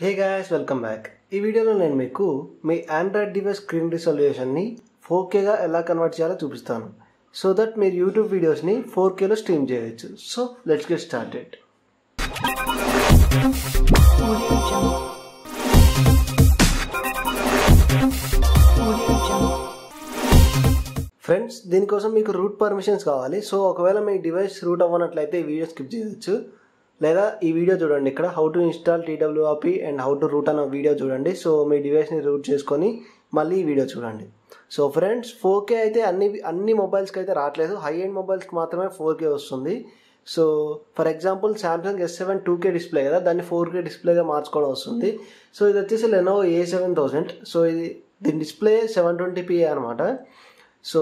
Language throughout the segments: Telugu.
హే గాయస్ వెల్కమ్ బ్యాక్ ఈ వీడియోలో నేను మీకు మీ ఆండ్రాయిడ్ డివైస్ స్క్రీన్ రిజల్యూషన్ని ఫోర్ కేగా ఎలా కన్వర్ట్ చేయాలో చూపిస్తాను. సో దట్ మీరు యూట్యూబ్ వీడియోస్ని ఫోర్ కేలో స్ట్రీమ్ చేయవచ్చు so let's get started friends దీనికోసం మీకు రూట్ పర్మిషన్స్ కావాలి. సో ఒకవేళ మీ డివైస్ రూట్ అవ్వనట్లయితే ఈ వీడియో స్కిప్ చేయవచ్చు లేదా ఈ వీడియో చూడండి. ఇక్కడ how to install TWRP and how to root అన్న వీడియో చూడండి. సో మీ డివైస్ని రూట్ చేసుకొని మళ్ళీ ఈ వీడియో చూడండి. సో ఫ్రెండ్స్ ఫోర్ కే అయితే అన్ని అన్ని మొబైల్స్కి అయితే రావట్లేదు. హై ఎండ్ మొబైల్స్కి మాత్రమే ఫోర్ కే వస్తుంది. So for example Samsung S seven two K display కదా దాన్ని ఫోర్ కే డిస్ప్లేగా మార్చుకోవడం వస్తుంది. సో ఇది వచ్చేసి Lenovo A seven thousand so ఇది దీని డిస్ప్లే సెవెన్ ట్వంటీ పిఏ అనమాట సో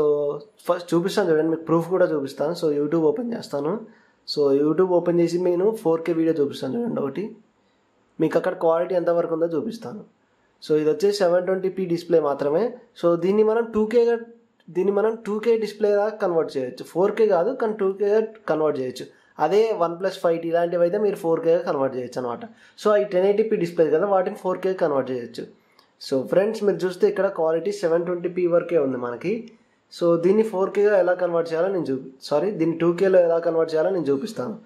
ఫస్ట్ చూపిస్తాను చూడండి మీకు ప్రూఫ్ కూడా చూపిస్తాను. సో యూట్యూబ్ ఓపెన్ చేస్తాను. సో యూట్యూబ్ ఓపెన్ చేసి నేను ఫోర్ కే వీడియో చూపిస్తాను చూడండి ఒకటి. మీకు అక్కడ క్వాలిటీ ఎంతవరకు ఉందో చూపిస్తాను. సో ఇది వచ్చేసి సెవెన్ ట్వంటీ పీ డిస్ప్లే మాత్రమే. సో దీన్ని మనం టూ కేగా దీన్ని మనం టూ కే డిస్ప్లేగా కన్వర్ట్ చేయొచ్చు. ఫోర్ కే కాదు కానీ టూ కేగా కన్వర్ట్ చేయొచ్చు. అదే వన్ ప్లస్ ఫైవ్ టీ ఇలాంటివి అయితే మీరు ఫోర్ కేగా కన్వర్ట్ చేయొచ్చు అనమాట సో ఈ టెన్ ఎయిటీపీ డిస్ప్లే కదా వాటిని ఫోర్ కే కన్వర్ట్ చేయొచ్చు. సో ఫ్రెండ్స్ మీరు చూస్తే ఇక్కడ క్వాలిటీ సెవెన్ ట్వంటీ పీ వరకే ఉంది మనకి. సో దీన్ని ఫోర్ కేగా ఎలా కన్వర్ట్ చేయాలో నేను చూపి సారీ దీన్ని టూ కేలో ఎలా కన్వర్ట్ చేయాలో నేను చూపిస్తాను.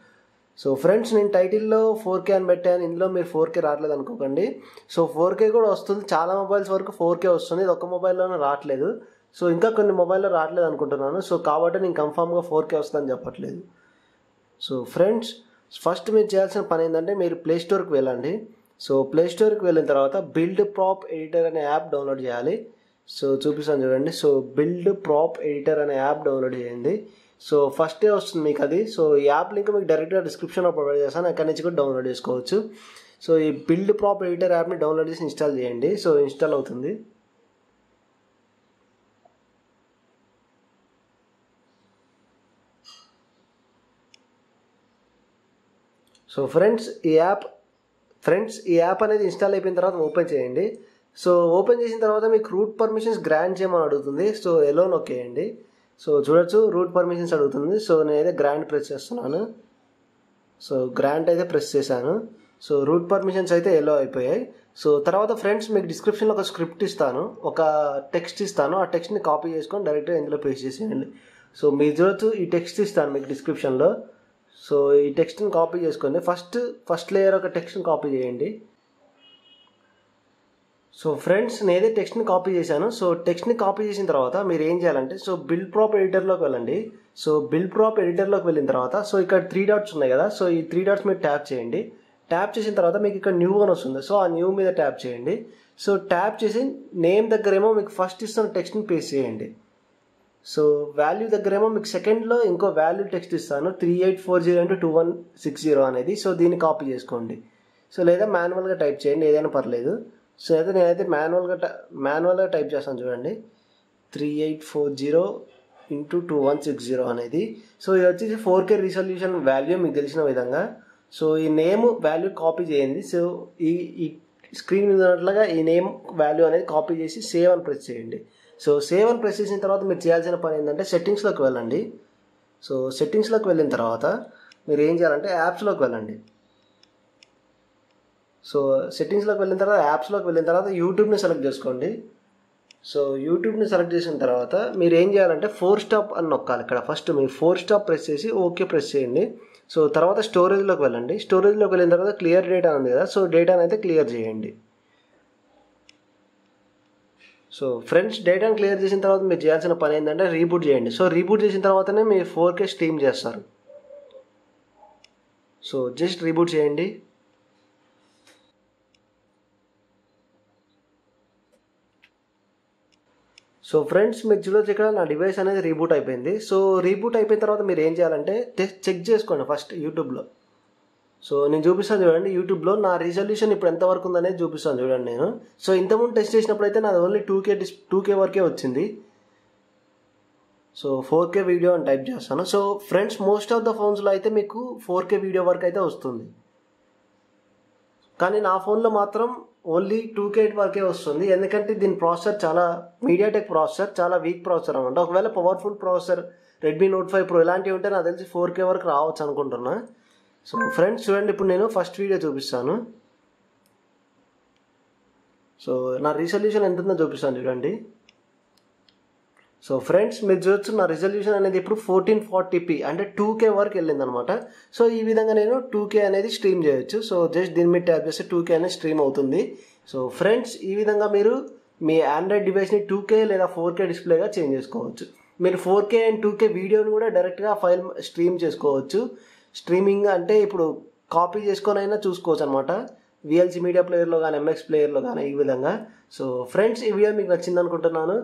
సో ఫ్రెండ్స్ నేను టైటిల్లో ఫోర్ కే అని పెట్టాను. ఇందులో మీరు ఫోర్ కే రావట్లేదు అనుకోకండి. సో ఫోర్ కే కూడా వస్తుంది. చాలా మొబైల్స్ వరకు ఫోర్ కే వస్తుంది. ఇది ఒక మొబైల్లోనే రావట్లేదు. సో ఇంకా కొన్ని మొబైల్లో రావట్లేదు అనుకుంటున్నాను. సో కాబట్టి నేను కన్ఫామ్గా ఫోర్ కే వస్తుందని చెప్పట్లేదు. సో ఫ్రెండ్స్ ఫస్ట్ మీరు చేయాల్సిన పని ఏంటంటే మీరు ప్లే స్టోర్కి వెళ్ళండి. సో ప్లే స్టోర్కి వెళ్ళిన తర్వాత బిల్డ్ ప్రాప్ ఎడిటర్ అనే యాప్ డౌన్లోడ్ చేయాలి. సో చూపిస్తాను చూడండి. సో బిల్డ్ ప్రాప్ ఎడిటర్ అనే యాప్ డౌన్లోడ్ చేయండి. సో ఫస్టే వస్తుంది మీకు అది? సో ఈ యాప్ లింక్ మీకు డైరెక్ట్గా డిస్క్రిప్షన్లో ప్రొవైడ్ చేస్తాను. అక్కడి నుంచి కూడా డౌన్లోడ్ చేసుకోవచ్చు. సో ఈ బిల్డ్ ప్రాప్ ఎడిటర్ యాప్ని డౌన్లోడ్ చేసి ఇన్స్టాల్ చేయండి. సో ఇన్స్టాల్ అవుతుంది. సో ఫ్రెండ్స్ ఈ యాప్ ఫ్రెండ్స్ ఈ యాప్ అనేది ఇన్స్టాల్ అయిపోయిన తర్వాత ఓపెన్ చేయండి. సో ఓపెన్ చేసిన తర్వాత మీకు రూట్ పర్మిషన్స్ గ్రాంట్ చేయమని అడుగుతుంది. సో ఎలో నొక్కేయండి. సో చూడొచ్చు రూట్ పర్మిషన్స్ అడుగుతుంది. సో నేనైతే గ్రాంట్ ప్రెస్ చేస్తున్నాను. సో గ్రాంట్ అయితే ప్రెస్ చేశాను. సో రూట్ పర్మిషన్స్ అయితే ఎలో అయిపోయాయి. సో తర్వాత ఫ్రెండ్స్ మీకు డిస్క్రిప్షన్లో ఒక స్క్రిప్ట్ ఇస్తాను. ఒక టెక్స్ట్ ఇస్తాను. ఆ టెక్స్ట్ని కాపీ చేసుకొని డైరెక్ట్గా ఇందులో పేస్ట్ చేసేయండి. సో మీరు చూడొచ్చు ఈ టెక్స్ట్ ఇస్తాను మీకు డిస్క్రిప్షన్లో. సో ఈ టెక్స్ట్ని కాపీ చేసుకోండి. ఫస్ట్ ఫస్ట్ లేయర్ ఒక టెక్స్ట్ని కాపీ చేయండి. సో ఫ్రెండ్స్ నేనే టెక్స్ట్ని కాపీ చేశాను. సో టెక్స్ట్ని కాపీ చేసిన తర్వాత మీరు ఏం చేయాలంటే సో బిల్ ప్రాప్ ఎడిటర్లోకి వెళ్ళండి. సో బిల్ ప్రాప్ ఎడిటర్లోకి వెళ్ళిన తర్వాత సో ఇక్కడ త్రీ డాట్స్ ఉన్నాయి కదా సో ఈ త్రీ డాట్స్ మీరు ట్యాప్ చేయండి. ట్యాప్ చేసిన తర్వాత మీకు ఇక్కడ న్యూ అని వస్తుంది. సో ఆ న్యూ మీద ట్యాప్ చేయండి. సో ట్యాప్ చేసి నేమ్ దగ్గరేమో మీకు ఫస్ట్ ఇస్తున్న టెక్స్ట్ని పేస్ట్ చేయండి. సో వాల్యూ దగ్గరేమో మీకు సెకండ్లో ఇంకో వాల్యూ టెక్స్ట్ ఇస్తాను. Three eight four zero into two one six zero అనేది. సో దీన్ని కాపీ చేసుకోండి. సో లేదా మాన్యువల్గా టైప్ చేయండి. ఏదైనా పర్లేదు. సో అయితే నేనైతే మాన్యువల్గా మాన్యువల్గా టైప్ చేస్తాను చూడండి. Three eight four zero into two one six zero అనేది. సో ఇది వచ్చేసి ఫోర్ కే రిజల్యూషన్ వాల్యూ మీకు తెలిసిన విధంగా. సో ఈ నేమ్ వాల్యూ కాపీ చేయండి. సో ఈ ఈ స్క్రీన్ మీద ఉన్నట్లుగా ఈ నేమ్ వాల్యూ అనేది కాపీ చేసి సేవ్ అని ప్రెస్ చేయండి. సో సేవ్ అని ప్రెస్ చేసిన తర్వాత మీరు చేయాల్సిన పని ఏంటంటే సెట్టింగ్స్లోకి వెళ్ళండి. సో సెట్టింగ్స్లోకి వెళ్ళిన తర్వాత మీరు ఏం చేయాలంటే యాప్స్లోకి వెళ్ళండి. సో సెట్టింగ్స్లోకి వెళ్ళిన తర్వాత యాప్స్లోకి వెళ్ళిన తర్వాత యూట్యూబ్ని సెలెక్ట్ చేసుకోండి. సో యూట్యూబ్ని సెలెక్ట్ చేసిన తర్వాత మీరు ఏం చేయాలంటే ఫోర్ స్టాప్ అని నొక్కాలి ఇక్కడ. ఫస్ట్ మీరు ఫోర్ స్టాప్ ప్రెస్ చేసి ఓకే ప్రెస్ చేయండి. సో తర్వాత స్టోరేజ్లోకి వెళ్ళండి. స్టోరేజ్లోకి వెళ్ళిన తర్వాత క్లియర్ డేటా ఉంది కదా సో డేటాని అయితే క్లియర్ చేయండి. సో ఫ్రెండ్స్ డేటాను క్లియర్ చేసిన తర్వాత మీరు చేయాల్సిన పని ఏంటంటే రీబూట్ చేయండి. సో రీబూట్ చేసిన తర్వాతనే మీరు ఫోర్ కే స్ట్రీమ్ చేస్తారు. సో జస్ట్ రీబూట్ చేయండి. సో ఫ్రెండ్స్ మీరు చూడొచ్చు ఇక్కడ నా డివైస్ అనేది రీబూట్ అయిపోయింది. సో రీబూట్ అయిపోయిన తర్వాత మీరు ఏం చేయాలంటే చెక్ చేసుకోండి ఫస్ట్ యూట్యూబ్లో. సో నేను చూపిస్తాను చూడండి యూట్యూబ్లో నా రిజల్యూషన్ ఇప్పుడు ఎంతవరకు ఉందనేది చూపిస్తాను చూడండి నేను. సో ఇంతకుముందు టెస్ట్ చేసినప్పుడు అయితే నాది ఓన్లీ టూ కే డిస్ టూ కే వరకే వచ్చింది. సో ఫోర్ కే వీడియో అని టైప్ చేస్తాను. So friends most of the ఫోన్స్లో అయితే మీకు ఫోర్ కే వీడియో వరకు అయితే వస్తుంది. కానీ నా ఫోన్లో మాత్రం ఓన్లీ టూ కే ఎయిట్ వరకే వస్తుంది. ఎందుకంటే దీని ప్రాసెసర్ చాలా మీడియాటెక్ ప్రాసెసర్ చాలా వీక్ ప్రాసెసర్ అనమాట ఒకవేళ powerful processor Redmi Note five pro ఇలాంటివి ఉంటే నాకు తెలిసి ఫోర్ కే వరకు రావచ్చు అనుకుంటున్నా. సో ఫ్రెండ్స్ చూడండి ఇప్పుడు నేను ఫస్ట్ వీడియో చూపిస్తాను. సో నా రీసల్యూషన్ ఎంత ఉందో చూపిస్తాను చూడండి. సో ఫ్రెండ్స్ మీరు చూడొచ్చు నా రిజల్యూషన్ అనేది ఇప్పుడు ఫోర్టీన్ ఫార్టీపీ అంటే టూ కే వరకు వెళ్ళింది అనమాట సో ఈ విధంగా నేను టూ కే అనేది స్ట్రీమ్ చేయొచ్చు. సో జస్ట్ దీని మీద ట్యాప్ చేస్తే టూ కే అనేది స్ట్రీమ్ అవుతుంది. సో ఫ్రెండ్స్ ఈ విధంగా మీరు మీ ఆండ్రాయిడ్ డివైస్ని టూ కే లేదా ఫోర్ కే డిస్ప్లేగా చేంజ్ చేసుకోవచ్చు. మీరు four K and two K వీడియోని కూడా డైరెక్ట్గా ఫైల్ స్ట్రీమ్ చేసుకోవచ్చు. స్ట్రీమింగ్ అంటే ఇప్పుడు కాపీ చేసుకొని అయినా చూసుకోవచ్చు అనమాట. విఎల్సీ మీడియా ప్లేయర్లో కానీ ఎంఎక్స్ ప్లేయర్లో కానీ ఈ విధంగా. సో ఫ్రెండ్స్ ఈ వీడియో మీకు నచ్చింది అనుకుంటున్నాను.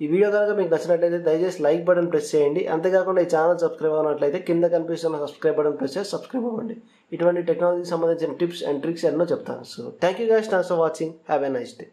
ఈ వీడియో కనుక మీకు నచ్చినట్లయితే దయచేసి లైక్ బటన్ ప్రెస్ చేయండి. అంతేకాకుండా ఈ ఛానల్ సబ్స్క్రైబ్ అవ్వనట్లయితే కింద కనిపిస్తున్న సబ్స్క్రైబ్ బటన్ ప్రెస్ చేసి సబ్స్క్రైబ్ అవ్వండి. ఇటువంటి టెక్నాలజీకి సంబంధించిన టిప్స్ అండ్ ట్రిక్స్ ఎన్నో చెప్తాను. So thank you guys thanks for watching have a nice day